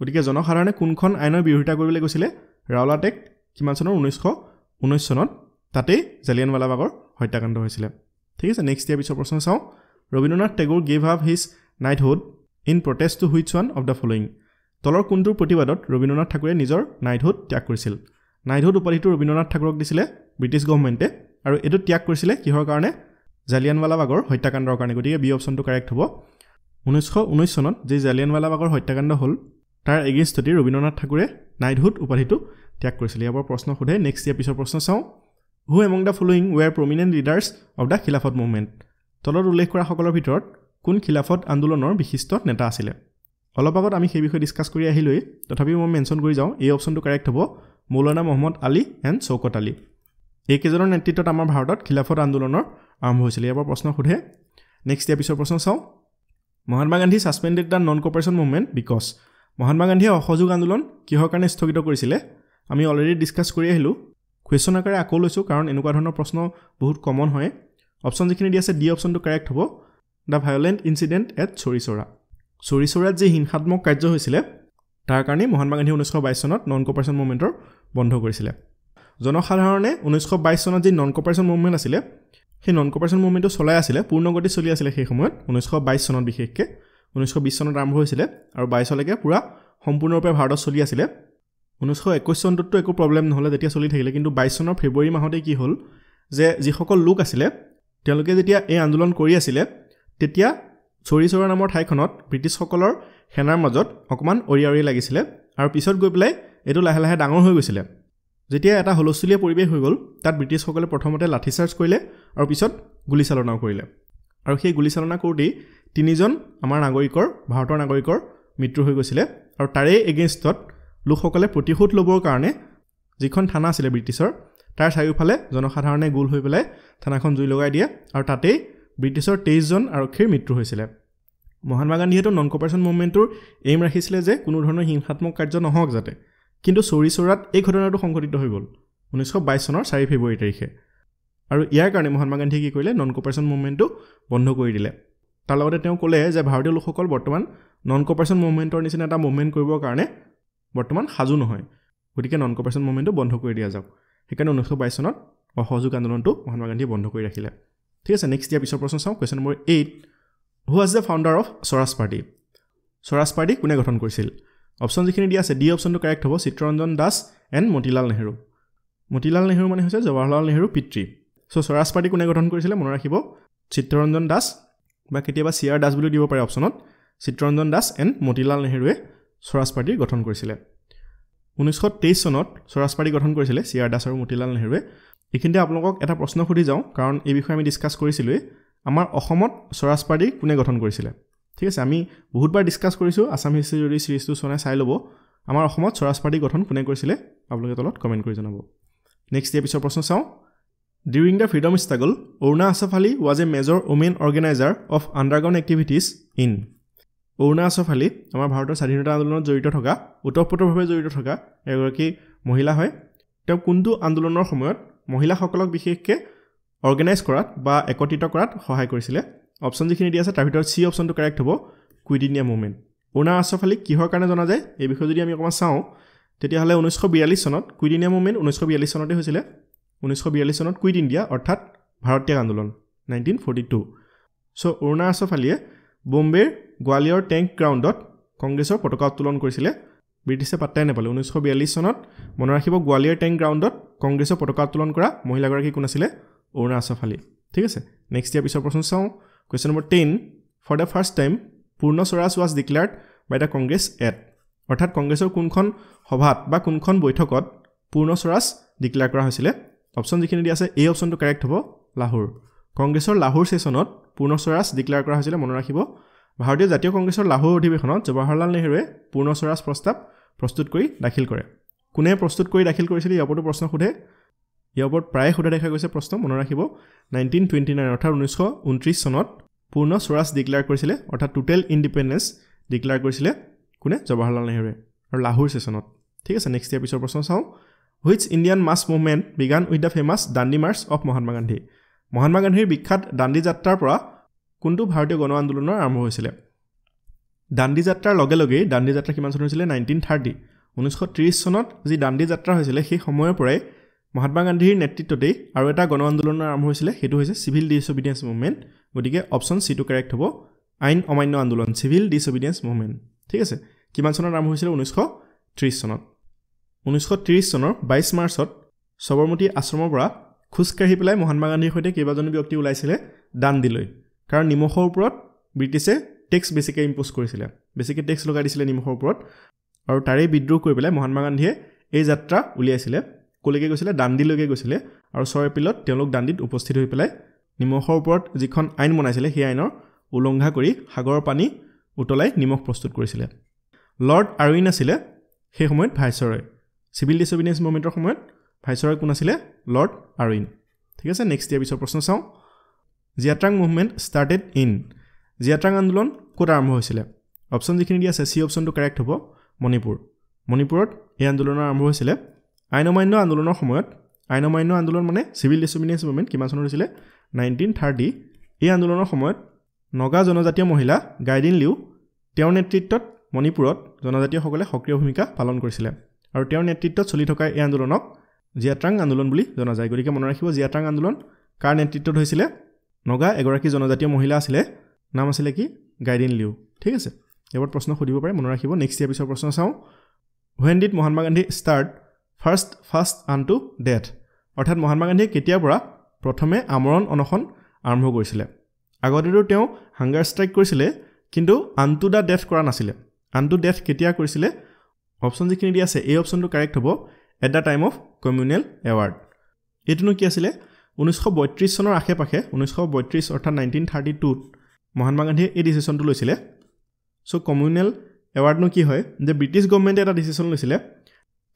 গতিকে জনসাধাৰণে কোনখন আইনৰ বিৰোধিতা কৰিবলৈ গৈছিলে ৰাওলা টেক কিমান চনৰ? ঊনৈছশ ঊনৈছ চনত তাতেই জালিয়ানৱালাবাগৰ হত্যাকাণ্ড হৈছিলে। ঠিক আছে নেক্সট ইয়াৰ পিছৰ প্ৰশ্ন চাওঁ। Rabindranath Tagore gave up his knighthood in protest to which one of the following তলৰ কোনটোৰ প্ৰতিবাদত ৰবীন্দ্ৰনাথ ঠাকুৰে নিজৰ নাইটহুড ত্যাগ কৰিছিল। নাইটহুড উপাধিটো ৰবীন্দ্ৰনাথ ঠাকুৰক দিছিলে ব্ৰিটিছ গভৰ্ণমেণ্টে আৰু এইটো ত্যাগ কৰিছিলে কিহৰ কাৰণে? জালিয়ানৱালাবাগৰ হত্যাকাণ্ডৰ কাৰণে। গতিকে বি অপশ্যনটো কাৰেক্ট হ'ব। ঊনৈছশ ঊনৈছ চনত যি জালিয়ানৱালাবাগৰ হত্যাকাণ্ড হ'ল তাৰ এগেইনষ্টতে ৰবীন্দ্ৰনাথ ঠাকুৰে নাইটহুড উপাধিটো ত্যাগ কৰিছিলে। ইয়াৰ পৰা প্ৰশ্ন সোধে নেক্সট ইয়াৰ পিছৰ প্ৰশ্ন চাওঁ। Who among the following were prominent leaders of the Khilafat movement তলত উল্লেখ কৰাসকলৰ ভিতৰত কোন খিলাফত আন্দোলনৰ বিশিষ্ট নেতা আছিলে? অলপ আগত আমি সেই বিষয়ে ডিছকাছ কৰি আহিলোৱেই। তথাপিও মই মেনশ্যন কৰি যাওঁ এই অপশ্যনটো কাৰেক্ট হ'ব। মৌলানা মহম্মদ আলী এণ্ড চৌকত আলী। এইকেইজনৰ নেতৃত্বত আমাৰ ভাৰতত খিলাফত আন্দোলনৰ আৰম্ভ হৈছিলে। ইয়াৰ পৰা প্ৰশ্ন সোধে। নেক্সট ইয়াৰ পিছৰ প্ৰশ্ন চাওঁ। Mahatma Gandhi suspended the non cooperation movement because Mahatma গান্ধীয়ে অসহযোগ আন্দোলন কিহৰ কাৰণে স্থগিত কৰিছিলে? আমি অলৰেডি ডিছকাছ কৰি আহিলোঁ। কুৱেশ্যন আকাৰে আকৌ লৈছোঁ কাৰণ এনেকুৱা ধৰণৰ প্ৰশ্ন বহুত কমন হয়। অপশ্যন যিখিনি দি আছে ডি অপশ্যনটো কাৰেক্ট হ'ব। The violent incident at Chauri Chaura চৰিচৰাত যি হিংসাত্মক কাৰ্য হৈছিলে তাৰ কাৰণেই মহাত্মা গান্ধী ঊনৈছশ বাইছ চনত নন কপাৰেশ্যন মুভমেণ্টৰ বন্ধ কৰিছিলে। জনসাধাৰণে ঊনৈছশ বাইছ চনত যি নন কপাৰেশ্যন মুভমেণ্ট আছিলে সেই নন কপাৰেশ্যন মুভমেণ্টটো চলাই আছিলে পূৰ্ণগতি চলি আছিলে সেই সময়ত ঊনৈছশ বাইছ চনত বিশেষকৈ। ঊনৈছশ বিছ চনত আৰম্ভ হৈছিলে আৰু বাইছলৈকে পূৰা সম্পূৰ্ণৰূপে ভাৰতত চলি আছিলে। ঊনৈছশ একৈছ চনটোততো একো প্ৰব্লেম নহ'লে যেতিয়া চলি থাকিলে কিন্তু বাইছ চনৰ ফেব্ৰুৱাৰী মাহতে কি হ'ল যে যিসকল লোক আছিলে তেওঁলোকে যেতিয়া এই আন্দোলন কৰি আছিলে তেতিয়া চৰিচৰা নামৰ ঠাইখনত ব্ৰিটিছসকলৰ সেনাৰ মাজত অকণমান অৰিয়া অৰি লাগিছিলে আৰু পিছত গৈ পেলাই এইটো লাহে লাহে ডাঙৰ হৈ গৈছিলে। যেতিয়া এটা হুলস্থুলীয়া পৰিৱেশ হৈ গ'ল তাত ব্ৰিটিছসকলে প্ৰথমতে লাঠিচাৰ্জ কৰিলে আৰু পিছত গুলীচালনাও কৰিলে। আৰু সেই গুলীচালনা কৰোঁতেই তিনিজন আমাৰ নাগৰিকৰ ভাৰতৰ নাগৰিকৰ মৃত্যু হৈ গৈছিলে আৰু তাৰেই এগেইনষ্টত লোকসকলে প্ৰতিশোধ ল'বৰ কাৰণে যিখন থানা আছিলে ব্ৰিটিছৰ তাৰ চাৰিওফালে জনসাধাৰণে গোল হৈ পেলাই থানাখন জুই লগাই দিয়ে আৰু তাতেই ব্ৰিটিছৰ তেইছজন আৰক্ষীৰ মৃত্যু হৈছিলে। মহাত্মা গান্ধীয়েতো নন কপাৰেশ্যন মুভমেণ্টটোৰ এইম ৰাখিছিলে যে কোনো ধৰণৰ হিংসাত্মক কাৰ্য নহওক যাতে। কিন্তু চৌৰি চৌৰাত এই ঘটনাটো সংঘটিত হৈ গ'ল ঊনৈছশ বাইছ চনৰ চাৰি ফেব্ৰুৱাৰী তাৰিখে। আৰু ইয়াৰ কাৰণে মহাত্মা গান্ধীয়ে কি কৰিলে নন কপাৰেশ্যন মুভমেণ্টটো বন্ধ কৰি দিলে। তাৰ লগতে তেওঁ ক'লে যে ভাৰতীয় লোকসকল বৰ্তমান নন কপাৰেশ্যন মুভমেণ্টৰ নিচিনা এটা মুভমেণ্ট কৰিবৰ কাৰণে বৰ্তমান সাজু নহয়। গতিকে নন কপাৰেশ্যন মুভমেণ্টটো বন্ধ কৰি দিয়া যাওক। সেইকাৰণে ঊনৈছশ বাইছ চনত অসহযোগ আন্দোলনটো মহাত্মা গান্ধীয়ে বন্ধ কৰি ৰাখিলে। ঠিক আছে নেক্সট ইয়াৰ পিছৰ প্ৰশ্ন চাওঁ question number eight who was the founder of Swaraj Party? Swaraj Party কোনে গঠন কৰিছিল? অপশ্যন যিখিনি দিয়া আছে ডি অপশ্যনটো কাৰেক্ট হ'ব চিত্ৰৰঞ্জন দাস এণ্ড মতিলাল নেহেৰু। মতিলাল নেহেৰু মানে হৈছে জৱাহৰলাল নেহেৰু পিতৃ। চ' স্বৰাজ পাৰ্টী কোনে গঠন কৰিছিলে মনত ৰাখিব চিত্তৰঞ্জন দাস বা কেতিয়াবা চি আৰ দাস বুলিও দিব পাৰে অপশ্যনত চিত্তৰঞ্জন দাস এণ্ড মতিলাল নেহেৰুৱে স্বৰাজ পাৰ্টী গঠন কৰিছিলে। ঊনৈছশ তেইছ চনত স্বৰাজ পাৰ্টী গঠন কৰিছিলে চি আৰ দাস আৰু মতিলাল নেহেৰুৱে। এইখিনিতে আপোনালোকক এটা প্ৰশ্ন সুধি যাওঁ কাৰণ এই বিষয়ে আমি ডিছকাছ কৰিছিলোঁৱেই। আমাৰ অসমত স্বৰাজ পাৰ্টী কোনে গঠন কৰিছিলে? ঠিক আছে আমি বহুতবাৰ ডিছকাছ কৰিছোঁ আছাম হিষ্ট্ৰী যদি চিৰিজটো চলাই চাই ল'ব আমাৰ অসমত স্বৰাজ পাৰ্টী গঠন কোনে কৰিছিলে আপোনালোকে তলত কমেণ্ট কৰি জনাব। নেক্সট ইয়াৰ পিছৰ প্ৰশ্ন চাওঁ। During the freedom struggle Aruna Asaf Ali was a major women organiser of underground activities in Aruna Asaf Ali আমাৰ ভাৰতৰ স্বাধীনতা আন্দোলনত জড়িত থকা ওতঃপ্ৰোতভাৱে জড়িত থকা এগৰাকী মহিলা হয়। তেওঁ কোনটো আন্দোলনৰ সময়ত মহিলাসকলক বিশেষকৈ অৰ্গেনাইজ কৰাত বা একত্ৰিত কৰাত সহায় কৰিছিলে। অপশ্যন যিখিনি দিয়া আছে তাৰ ভিতৰত চি অপশ্যনটো কাৰেক্ট হ'ব quit India movement Aruna Asaf আলীক কিহৰ কাৰণে জনা যায়? এই বিষয়ে যদি আমি অকণমান চাওঁ তেতিয়াহ'লে ঊনৈছশ বিয়াল্লিছ চনত কুইট ইণ্ডিয়া মুভমেণ্ট ঊনৈছশ বিয়াল্লিছ চনতে হৈছিলে। ঊনৈছশ বিয়াল্লিছ চনত কুইট ইণ্ডিয়া অৰ্থাৎ ভাৰতীয় আন্দোলন nineteen forty two so' Aruna Asaf আলীয়ে বম্বেৰ গোৱালিয়ৰ টেংক গ্ৰাউণ্ডত কংগ্ৰেছৰ পতাকা উত্তোলন কৰিছিলে। ব্ৰিটিছে পাত্তাই নাপালে। ঊনৈছশ বিয়াল্লিছ চনত মনত ৰাখিব গোৱালিয়ৰ টেংক গ্ৰাউণ্ডত কংগ্ৰেছৰ পতাকা উত্তোলন কৰা মহিলাগৰাকী কোন আছিলে? অৰুণা আছফ আলী। ঠিক আছে নেক্সট ইয়াৰ পিছৰ প্ৰশ্ন চাওঁ। Question number ten for the first time Purna Swaraj was declared by the Congress at অৰ্থাৎ কংগ্ৰেছৰ কোনখন সভাত বা কোনখন বৈঠকত পূৰ্ণ স্বৰাজ ডিক্লেয়াৰ কৰা হৈছিলে? অপশ্যন যিখিনি দিয়া আছে এই অপশ্যনটো কাৰেক্ট হ'ব লাহোৰ। কংগ্ৰেছৰ লাহোৰ ছেশ্যনত পূৰ্ণ স্বৰাজ ডিক্লেয়াৰ কৰা হৈছিলে মনত ৰাখিব ভাৰতীয় জাতীয় কংগ্ৰেছৰ লাহোৰ অধিৱেশনত জৱাহৰলাল নেহৰুৱে পূৰ্ণ স্বৰাজ প্ৰস্তাৱ প্ৰস্তুত কৰি দাখিল কৰে। কোনে প্ৰস্তুত কৰি দাখিল কৰিছিলে ইয়াৰ ওপৰতো প্ৰশ্ন সোধে। ইয়াৰ ওপৰত প্ৰায়ে সোধা দেখা গৈছে প্ৰশ্ন মনত ৰাখিব নাইনটিন টুৱেণ্টি নাইন অৰ্থাৎ ঊনৈছশ ঊনত্ৰিছ চনত পূৰ্ণ স্বৰাজ ডিক্লেয়াৰ কৰিছিলে অৰ্থাৎ টোটেল ইণ্ডিপেণ্ডেঞ্চ ডিক্লেয়াৰ কৰিছিলে কোনে? জৱাহৰলাল নেহৰুৱে আৰু লাহোৰ ছেশ্যনত ঠিক আছে নেক্সট ইয়াৰ পিছৰ প্ৰশ্ন চাওঁ। Which Indian mass movement began with the famous Dandi march of Mahatma Gandhi Mahatma গান্ধীৰ বিখ্যাত দাণ্ডি যাত্ৰাৰ পৰা কোনটো ভাৰতীয় গণ আন্দোলনৰ আৰম্ভ হৈছিলে? দাণ্ডি যাত্ৰাৰ লগে লগেই দাণ্ডি যাত্ৰা কিমান চনত হৈছিলে? নাইনটিন থাৰ্টি ঊনৈছশ ত্ৰিছ চনত যি দাণ্ডি যাত্ৰা হৈছিলে সেই সময়ৰ পৰাই মহাত্মা গান্ধীৰ নেতৃত্বতেই আৰু এটা গণ আন্দোলন আৰম্ভ হৈছিলে সেইটো হৈছে চিভিল ডিছঅবিডিয়েঞ্চ মুভমেণ্ট গতিকে অপশ্যন চিটো কাৰেক্ট হ'ব আইন অমান্য আন্দোলন চিভিল ডিছঅবিডিয়েঞ্চ মুভমেণ্ট ঠিক আছে? কিমান চনত আৰম্ভ হৈছিলে? ঊনৈছশ ত্ৰিছ চনত। ঊনৈছশ ত্ৰিছ চনৰ বাইছ মাৰ্চত সবৰমতী আশ্ৰমৰ পৰা খোজকাঢ়ি পেলাই মহাত্মা গান্ধীৰ সৈতে কেইবাজনো ব্যক্তি ওলাইছিলে দাণ্ডিলৈ। কাৰণ নিমখৰ ওপৰত ব্ৰিটিছে টেক্স বেছিকৈ ইম্প'জ কৰিছিলে। বেছিকৈ টেক্স লগাই দিছিলে নিমখৰ ওপৰত। আৰু তাৰেই বিদ্ৰোহ কৰি পেলাই মহাত্মা গান্ধীয়ে এই যাত্ৰা উলিয়াইছিলে। ক'লৈকে গৈছিলে দাণ্ডিলৈকে গৈছিলে। আৰু ছয় এপ্ৰিলত তেওঁলোক দাণ্ডিত উপস্থিত হৈ পেলাই নিমখৰ ওপৰত যিখন আইন বনাইছিলে সেই আইনৰ উলংঘা কৰি সাগৰৰ পানী উতলাই নিমখ প্ৰস্তুত কৰিছিলে। লৰ্ড আৰউইন আছিলে সেই সময়ত ভাইচৰয়। চিভিল ডিছঅবিডিয়েঞ্চ মুভমেণ্টৰ সময়ত ভাইচৰয় কোন আছিলে? Lord Irwin. ঠিক আছে নেক্সট ইয়াৰ পিছৰ প্ৰশ্ন চাওঁ। জিয়াট্ৰাং মুভমেণ্ট ষ্টাৰ্টেড ইন জিয়াট্ৰাং আন্দোলন ক'ত আৰম্ভ হৈছিলে? অপশ্যন যিখিনি দিয়া আছে চি অপশ্যনটো কাৰেক্ট হ'ব মণিপুৰ। মণিপুৰত এই আন্দোলন আৰম্ভ হৈছিলে আইন অমান্য আন্দোলনৰ সময়ত। আইন অমান্য আন্দোলন মানে চিভিল ডিছঅবিডিয়েঞ্চ মুভমেণ্ট কিমান চনত হৈছিলে? নাইনটিন থাৰ্টি এই আন্দোলনৰ সময়ত নগা জনজাতীয় মহিলা গাইডিন লিউ তেওঁৰ নেতৃত্বত মণিপুৰত জনজাতীয়সকলে সক্ৰিয় ভূমিকা পালন কৰিছিলে। আৰু তেওঁৰ নেতৃত্বত চলি থকা এই আন্দোলনক জিয়াট্ৰাং আন্দোলন বুলি জনা যায়। গতিকে মনত ৰাখিব জিয়াট্ৰাং আন্দোলন কাৰ নেতৃত্বত হৈছিলে? নগা এগৰাকী জনজাতীয় মহিলা আছিলে নাম আছিলে কি? গাইডিন লিউ। ঠিক আছে? এইবোৰ প্ৰশ্ন সুধিব পাৰে মনত ৰাখিব। নেক্সট ইয়াৰ পিছৰ প্ৰশ্ন চাওঁ। When did Mahatma Gandhi start first fast unto death অৰ্থাৎ মহাত্মা গান্ধীয়ে কেতিয়াৰ পৰা প্ৰথমে আমৰণ অনশন আৰম্ভ কৰিছিলে? আগতেতো তেওঁ হাংগাৰ ষ্ট্ৰাইক কৰিছিলে কিন্তু আন টু দ্য ডেথ কৰা নাছিলে। আন টু ডেথ কেতিয়া কৰিছিলে? অপশ্যন যিখিনি দিয়া আছে এই অপশ্যনটো কাৰেক্ট হ'ব at the time of communal award এইটোনো কি আছিলে? ঊনৈছশ বত্ৰিছ চনৰ আশে পাশে ঊনৈছশ বত্ৰিছ অৰ্থাৎ নাইনটিন থাৰ্টি টুত মহাত্মা গান্ধীয়ে এই ডিচিশ্যনটো লৈছিলে। চ' কমিউনেল এৱাৰ্ডনো কি হয়? যে ব্ৰিটিছ গভমেণ্টে এটা ডিচিশ্যন লৈছিলে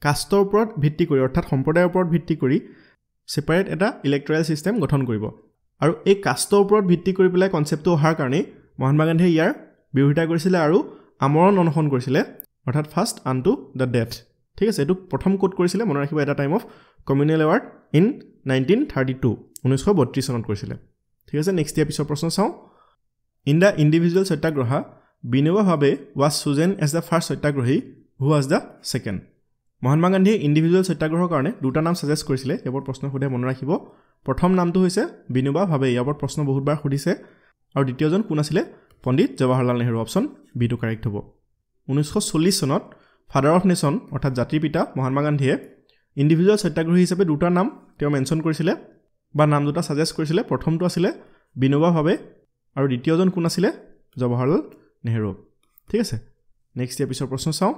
কাষ্টৰ ওপৰত ভিত্তি কৰি অৰ্থাৎ সম্প্ৰদায়ৰ ওপৰত ভিত্তি কৰি ছেপাৰেট এটা ইলেক্ট্ৰেল ছিষ্টেম গঠন কৰিব। আৰু এই কাষ্টৰ ওপৰত ভিত্তি কৰি পেলাই কনচেপ্টটো অহাৰ কাৰণেই মহাত্মা গান্ধীয়ে ইয়াৰ বিৰোধিতা কৰিছিলে আৰু আমৰণ অনুসৰণ কৰিছিলে অৰ্থাৎ ফাৰ্ষ্ট আন টু দ্য ডেথ ঠিক আছে এইটো প্ৰথম ক'ত কৰিছিলে মনত ৰাখিব এটা time of communal award in nineteen thirty two ঊনৈছশ বত্ৰিছ চনত কৰিছিলে। ঠিক আছে নেক্সট ইয়াৰ পিছৰ প্ৰশ্ন চাওঁ। In the individual satyagraha Vinoba Bhave was chosen as the first satyagrahi who was the second Mahatma গান্ধীয়ে ইণ্ডিভিজুৱেল সত্যাগ্ৰহৰ কাৰণে দুটা নাম ছাজেষ্ট কৰিছিলে এইবোৰ প্ৰশ্ন সোধে মনত ৰাখিব। প্ৰথম নামটো হৈছে বিনোবা ভাৱে ইয়াৰ ওপৰত প্ৰশ্ন বহুতবাৰ সুধিছে। আৰু দ্বিতীয়জন কোন আছিলে? পণ্ডিত জৱাহৰলাল নেহৰু অপশ্যন বিটো কাৰেক্ট হ'ব। ঊনৈছশ চল্লিছ চনত ফাদাৰ অফ নেশ্যন অৰ্থাৎ জাতিৰ পিতা মহাত্মা গান্ধীয়ে ইণ্ডিভিজুৱেল সত্যাগ্ৰহী হিচাপে দুটা নাম তেওঁ মেনশ্যন কৰিছিলে বা নাম দুটা ছাজেষ্ট কৰিছিলে। প্ৰথমটো আছিলে বিনোবা ভাৱে আৰু দ্বিতীয়জন কোন আছিলে? জৱাহৰলাল নেহৰু। ঠিক আছে নেক্সট ইয়াৰ পিছৰ প্ৰশ্ন চাওঁ।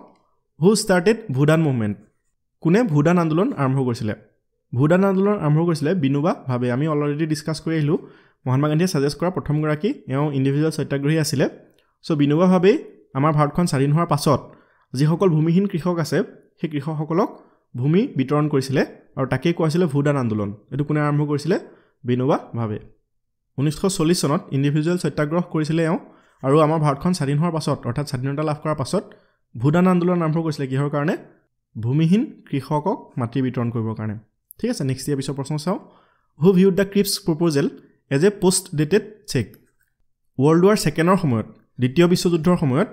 হু ষ্টাৰ্টেড ভূদান মুভমেণ্ট কোনে ভূদান আন্দোলন আৰম্ভ কৰিছিলে? ভূদান আন্দোলন আৰম্ভ কৰিছিলে বিনোবা ভাৱে আমি অলৰেডি ডিছকাছ কৰি আহিলোঁ। মহাত্মা গান্ধীয়ে ছাজেষ্ট কৰা প্ৰথমগৰাকী এওঁ ইণ্ডিভিজুৱেল সত্যাগ্ৰহী আছিলে। চ' বিনোবা ভাৱেই আমাৰ ভাৰতখন স্বাধীন হোৱাৰ পাছত যিসকল ভূমিহীন কৃষক আছে সেই কৃষকসকলক ভূমি বিতৰণ কৰিছিলে আৰু তাকেই কোৱা হৈছিলে ভূদান আন্দোলন। এইটো কোনে আৰম্ভ কৰিছিলে? বিনোবা ভাৱে ঊনৈছশ চল্লিছ চনত ইণ্ডিভিজুৱেল সত্যাগ্ৰহ কৰিছিলে এওঁ আৰু আমাৰ ভাৰতখন স্বাধীন হোৱাৰ পাছত অৰ্থাৎ স্বাধীনতা লাভ কৰাৰ পাছত ভূদান আন্দোলন আৰম্ভ কৰিছিলে। কিহৰ কাৰণে? ভূমিহীন কৃষকক মাটি বিতৰণ কৰিবৰ কাৰণে। ঠিক আছে নেক্সট ইয়াৰ পিছৰ প্ৰশ্ন চাওঁ। Who viewed the Cripps proposal as a post dated cheque world war ছেকেণ্ডৰ সময়ত দ্বিতীয় বিশ্বযুদ্ধৰ সময়ত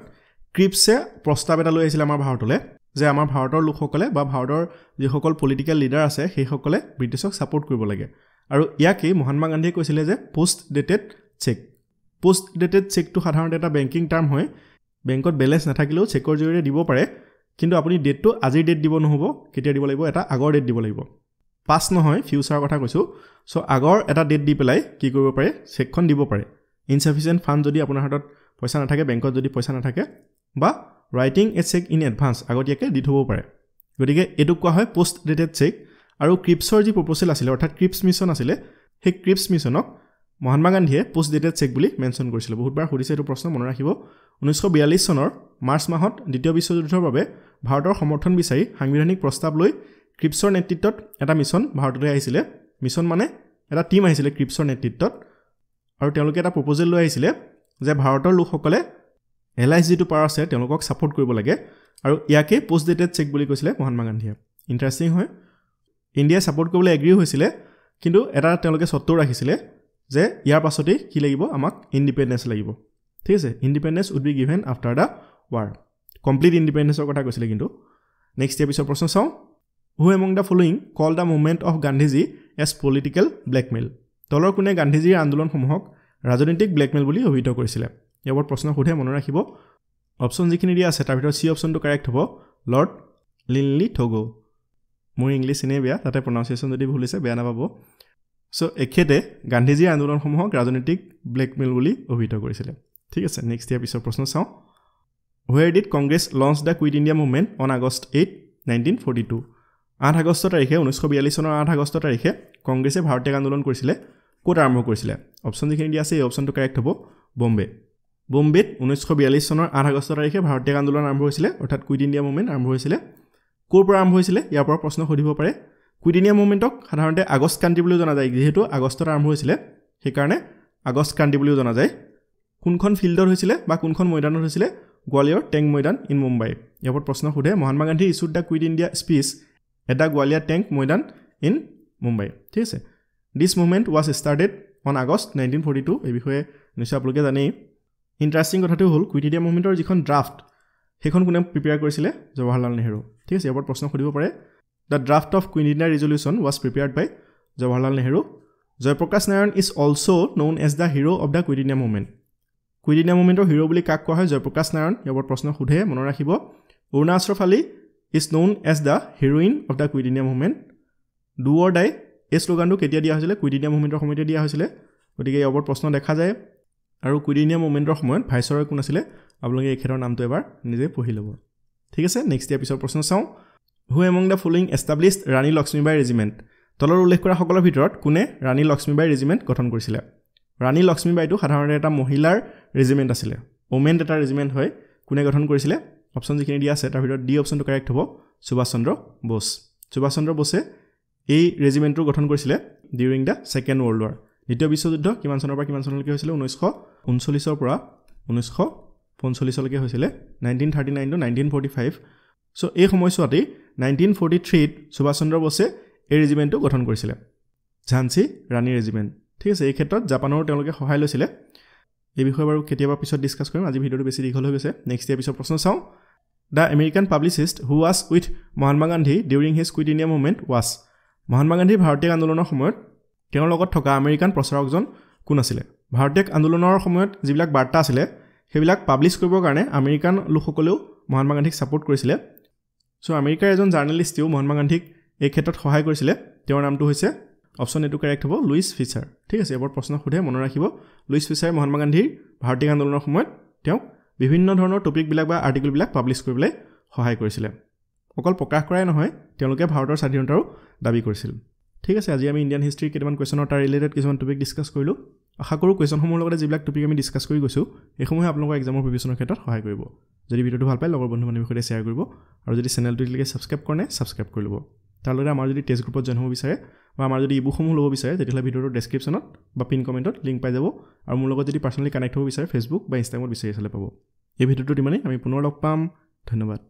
ক্ৰিপছে প্ৰস্তাৱ এটা লৈ আহিছিলে আমাৰ ভাৰতলৈ যে আমাৰ ভাৰতৰ লোকসকলে বা ভাৰতৰ যিসকল পলিটিকেল লিডাৰ আছে সেইসকলে ব্ৰিটিছক ছাপৰ্ট কৰিব লাগে। আৰু ইয়াকেই মহাত্মা গান্ধীয়ে কৈছিলে যে post dated cheque post dated চেকটো সাধাৰণতে এটা বেংকিং টাৰ্ম হয়। বেংকত বেলেঞ্চ নাথাকিলেও চেকৰ জৰিয়তে দিব পাৰে। কিন্তু আপুনি ডেটটো আজিৰ ডেট দিব নহ'ব কেতিয়া দিব লাগিব এটা আগৰ ডেট দিব লাগিব। পাছ নহয় ফিউচাৰৰ কথা কৈছোঁ। চ' আগৰ এটা ডেট দি পেলাই কি কৰিব পাৰে? চেকখন দিব পাৰে। ইনচাফিচিয়েণ্ট ফাণ্ড যদি আপোনাৰ হাতত পইচা নাথাকে বেংকত যদি পইচা নাথাকে বা writing a cheque in advance আগতীয়াকৈ দি থ'ব পাৰে। গতিকে এইটোক কোৱা হয় পষ্ট ডেটেড চেক আৰু ক্ৰিপছৰ যি প্ৰপ'জেল আছিলে অৰ্থাৎ ক্ৰিপছ মিছন আছিলে সেই ক্ৰিপছ মিছনক মহাত্মা গান্ধীয়ে পষ্ট ডেটেড চেক বুলি মেনশ্যন কৰিছিলে। বহুতবাৰ সুধিছে এইটো প্ৰশ্ন মনত ৰাখিব। ঊনৈছশ বিয়াল্লিছ চনৰ মাৰ্চ মাহত দ্বিতীয় বিশ্বযুদ্ধৰ বাবে ভাৰতৰ সমৰ্থন বিচাৰি সাংবিধানিক প্ৰস্তাৱ লৈ ক্ৰিপছৰ নেতৃত্বত এটা মিছন ভাৰতলৈ আহিছিলে। মিছন মানে এটা টীম আহিছিলে ক্ৰিপছৰ নেতৃত্বত। আৰু তেওঁলোকে এটা প্ৰপ'জেল লৈ আহিছিলে যে ভাৰতৰ লোকসকলে এল আই যিটো পাৱাৰ আছে তেওঁলোকক ছাপৰ্ট কৰিব লাগে। আৰু ইয়াকে পষ্ট ডেটেড চেক বুলি কৈছিলে মহাত্মা গান্ধীয়ে। ইণ্টাৰেষ্টিং হয়। ইণ্ডিয়াই ছাপৰ্ট কৰিবলৈ এগ্ৰী হৈছিলে কিন্তু এটা তেওঁলোকে চৰ্তও ৰাখিছিলে যে ইয়াৰ পাছতেই কি লাগিব? আমাক ইণ্ডিপেণ্ডেঞ্চ লাগিব। ঠিক আছে? Independence would be given after the war complete ইণ্ডিপেণ্ডেঞ্চৰ কথা কৈছিলে কিন্তু। নেক্সট ইয়াৰ পিছৰ প্ৰশ্ন চাওঁ। Who among the following call the movement of Gandhiji as political blackmail তলৰ কোনে গান্ধীজীৰ আন্দোলনসমূহক ৰাজনৈতিক ব্লেকমেইল বুলি অভিহিত কৰিছিলে। ইয়াৰ ওপৰত প্ৰশ্ন সোধে মনত ৰাখিব। অপশ্যন যিখিনি দিয়া আছে তাৰ ভিতৰত চি অপশ্যনটো কাৰেক্ট হ'ব। লৰ্ড লিনলি থগো মোৰ ইংলিছ এনেই বেয়া তাতে প্ৰনাউnciয়েশ্যন যদি ভুল হৈছে বেয়া নাপাব। চ' এখেতে গান্ধীজীৰ আন্দোলনসমূহক ৰাজনৈতিক ব্লেকমেইল বুলি অভিহিত কৰিছিলে। ঠিক আছে নেক্সট ইয়াৰ পিছৰ প্ৰশ্ন চাওঁ। Where did Congress launch the quit India movement on August eight nineteen forty two আঠ আগষ্ট তাৰিখে ঊনৈছশ বিয়াল্লিছ চনৰ আঠ আগষ্ট তাৰিখে কংগ্ৰেছে ভাৰতীয় আন্দোলন কৰিছিলে। ক'ত আৰম্ভ কৰিছিলে? অপশ্যন যিখিনি দিয়া আছে এই অপশ্যনটো কাৰেক্ট হ'ব। বম্বে বম্বেত ঊনৈছশ বিয়াল্লিছ চনৰ আঠ আগষ্ট তাৰিখে ভাৰতীয় আন্দোলন আৰম্ভ হৈছিলে অৰ্থাৎ কুইট ইণ্ডিয়া মুভমেণ্ট আৰম্ভ হৈছিলে। ক'ৰ পৰা আৰম্ভ হৈছিলে? ইয়াৰ পৰা প্ৰশ্ন সুধিব পাৰে। কুইট ইণ্ডিয়া মুভমেণ্টক সাধাৰণতে আগষ্ট ক্ৰান্তি বুলিও জনা যায় যিহেতু আগষ্টত আৰম্ভ হৈছিলে। সেইকাৰণে আগষ্ট ক্ৰান্তি বুলিও জনা যায়। কোনখন ফিল্ডত হৈছিলে বা কোনখন মৈদানত হৈছিলে? গোৱালিয়ৰ টেংক মৈদান ইন মুম্বাই ইয়াৰ ওপৰত প্ৰশ্ন সোধে Mahatma Gandhi issued the quit India speech at the Gowalia Tank Maidan in Mumbai ঠিক আছে। This movement was started on August nineteen forty two এই বিষয়ে নিশ্চয় আপোনালোকে জানেই। ইণ্টাৰেষ্টিং কথাটো হ'ল কুইট ইণ্ডিয়া মুভমেণ্টৰ যিখন ড্ৰাফ্ট সেইখন কোনে প্ৰিপেয়াৰ কৰিছিলে? জৱাহৰলাল নেহৰু ঠিক আছে ইয়াৰ ওপৰত প্ৰশ্ন সুধিব পাৰে। The draft of quit India resolution was prepared by Jawaharlal Nehru Jayaprakash Narayan is also' known as the hero' of the quit India movement quit India মুভমেণ্টৰ hero বুলি কাক কোৱা হয়? জয়প্ৰকাশ নাৰায়ণ ইয়াৰ ওপৰত প্ৰশ্ন সোধে মনত ৰাখিব। Aruna Ashraf Ali is known as the heroine of the Quit India movement do or die এই শ্লোগানটো কেতিয়া দিয়া হৈছিলে? কুইট ইণ্ডিয়া মুভমেণ্টৰ সময়তে দিয়া হৈছিলে। গতিকে ইয়াৰ ওপৰত প্ৰশ্ন দেখা যায়। আৰু ইণ্ডিয়া মুভমেণ্টৰ সময়ত ভাইচৰয় কোন আছিলে? আপোনালোকে এখেতৰ নামটো এবাৰ নিজে পঢ়ি ল'ব। ঠিক আছে নেক্সট ইয়াৰ পিছৰ প্ৰশ্ন চাওঁ। Who among the following established Rani Lakshmibai regiment তলৰ উল্লেখ কৰাসকলৰ ভিতৰত কোনে ৰাণী লক্ষ্মীবাই ৰেজিমেণ্ট গঠন কৰিছিলে? ৰাণী লক্ষ্মীবাইটো সাধাৰণতে এটা মহিলাৰ ৰেজিমেণ্ট আছিলে। ওমেণ্ট এটা ৰেজিমেণ্ট হয়। কোনে গঠন কৰিছিলে? অপশ্যন যিখিনি দিয়া আছে তাৰ ভিতৰত ডি অপশ্যনটো কাৰেক্ট হ'ব। সুভাষ চন্দ্ৰ বোছ সুভাষ চন্দ্ৰ বোছে এই ৰেজিমেণ্টটো গঠন কৰিছিলে during the second world war দ্বিতীয় বিশ্বযুদ্ধ কিমান চনৰ পৰা কিমান চনলৈকে হৈছিলে? ঊনৈছশ ঊনচল্লিছৰ পৰা ঊনৈছশ পঞ্চল্লিছলৈকে হৈছিলে nineteen thirty nine to nineteen forty five so' এই সময়ছোৱাতেই নাইনটিন ফৰ্টি থ্ৰীত সুভাষ চন্দ্ৰ বোছে এই ৰেজিমেণ্টটো গঠন কৰিছিলে। ঝান্সী ৰাণী ৰেজিমেণ্ট ঠিক আছে এই ক্ষেত্ৰত জাপানৰ তেওঁলোকে সহায় লৈছিলে। এই বিষয়ে বাৰু কেতিয়াবা পিছত ডিছকাছ কৰিম আজি ভিডিঅ'টো বেছি দীঘল হৈ গৈছে। নেক্সট ইয়াৰ পিছত প্ৰশ্ন চাওঁ। The American publicist who was with Mahatma Gandhi during his Quit India movement was Mahatma গান্ধীৰ ভাৰতীয় আন্দোলনৰ সময়ত তেওঁৰ লগত থকা আমেৰিকান প্ৰচাৰকজন কোন আছিলে? ভাৰতীয় আন্দোলনৰ সময়ত যিবিলাক বাৰ্তা আছিলে সেইবিলাক পাব্লিছ কৰিবৰ কাৰণে আমেৰিকান লোকসকলেও মহাত্মা গান্ধীক ছাপৰ্ট কৰিছিলে। চ' আমেৰিকাৰ এজন জাৰ্নেলিষ্টেও মহাত্মা গান্ধীক এই ক্ষেত্ৰত সহায় কৰিছিলে। তেওঁৰ নামটো হৈছে অপশ্যন এইটো কাৰেক্ট হ'ব লুইচ ফিচাৰ ঠিক আছে এবাৰ প্ৰশ্ন সোধে মনত ৰাখিব। লুইচ ফিচাৰে মহাত্মা গান্ধীৰ ভাৰতীয় আন্দোলনৰ সময়ত তেওঁক বিভিন্ন ধৰণৰ টপিকবিলাক বা আৰ্টিকেলবিলাক পাব্লিছ কৰিবলৈ সহায় কৰিছিলে। অকল প্ৰকাশ কৰাই নহয় তেওঁলোকে ভাৰতৰ স্বাধীনতাৰো দাবী কৰিছিল। ঠিক আছে আজি আমি ইণ্ডিয়ান হিষ্ট্ৰীৰ কেইটামান কুৱেশ্যনৰ তাৰ ৰিলেটেড কিছুমান টপিক ডিছকাছ কৰিলোঁ। আশা কৰোঁ কুৱেশ্যনসমূহৰ লগতে যিবিলাক টপিক আমি ডিছকাছ কৰি গৈছোঁ সেইসমূহে আপোনালোকৰ এক্সামৰ প্ৰিপেশ্যনৰ ক্ষেত্ৰত সহায় কৰিব। যদি ভিডিঅ'টো ভাল পায় লগৰ বন্ধু বান্ধৱীৰ সৈতে শ্বেয়াৰ কৰিব আৰু যদি চেনেলটো এতিয়ালৈকে ছাবস্ক্ৰাইব কৰে ছাবস্ক্ৰাইব কৰি ল'ব। তাৰ লগতে আমাৰ যদি টেষ্ট গ্ৰুপত জইন হ'ব বিচাৰে বা আমাৰ যদি ইবুকসমূহ ল'ব বিচাৰে তেতিয়াহ'লে ভিডিঅ'টোৰ ডেছক্ৰিপশ্যনত বা পিন কমেণ্টত লিংক পাই যাব আৰু মোৰ লগত যদি পাৰ্চনেলি কানেক্ট হ'ব বিচাৰে ফেচবুক বা ইনষ্টাগ্ৰামত বিচাৰি চালে পাব। এই ভিডিঅ'টোত ইমানেই আমি পুনৰ লগ পাম। ধন্যবাদ।